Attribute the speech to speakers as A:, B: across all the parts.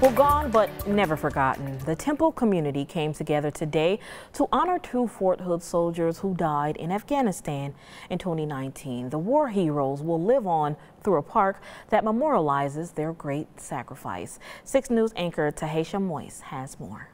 A: Well, gone but never forgotten. The Temple community came together today to honor two Fort Hood soldiers who died in Afghanistan in 2019. The war heroes will live on through a park that memorializes their great sacrifice. 6 News anchor Tahisha Moise has more.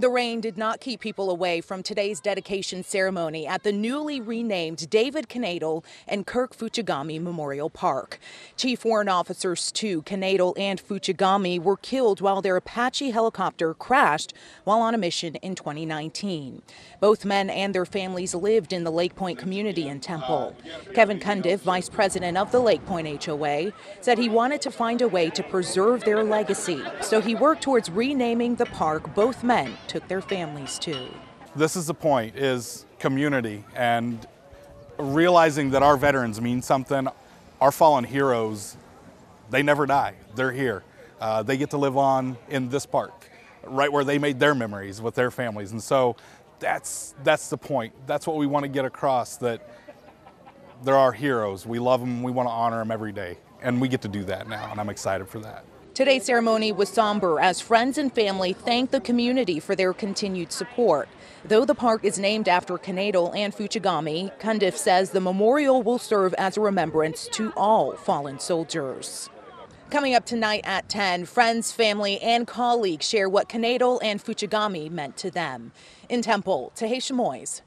B: The rain did not keep people away from today's dedication ceremony at the newly renamed David Knadle and Kirk Fuchigami Memorial Park. Chief Warrant Officers Stu Knadle and Fuchigami were killed while their Apache helicopter crashed while on a mission in 2019. Both men and their families lived in the Lake Pointe community in Temple. Kevin Cundiff, vice president of the Lake Pointe HOA, said he wanted to find a way to preserve their legacy, so he worked towards renaming the park both men took their families to.
C: This is the point, is community and realizing that our veterans mean something. Our fallen heroes, they never die. They're here. Uh, they get to live on in this park, right where they made their memories with their families. And so that's, that's the point. That's what we want to get across, that they're our heroes. We love them. We want to honor them every day. And we get to do that now, and I'm excited for that.
B: Today's ceremony was somber as friends and family thanked the community for their continued support. Though the park is named after Knadle and Fuchigami, Cundiff says the memorial will serve as a remembrance to all fallen soldiers. Coming up tonight at 10, friends, family, and colleagues share what Knadle and Fuchigami meant to them. In Temple, Tahisha Moise,